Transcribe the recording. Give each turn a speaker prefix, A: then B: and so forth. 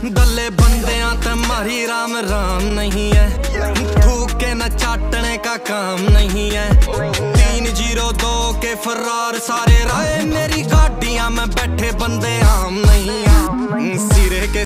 A: दल्ले बंदियां ते मारी राम राम नहीं है थूक के न चाटने का काम नहीं है तीन जीरो दो के फरार सारे राय मेरी गाड़ियां में बैठे बंदे आम नहीं है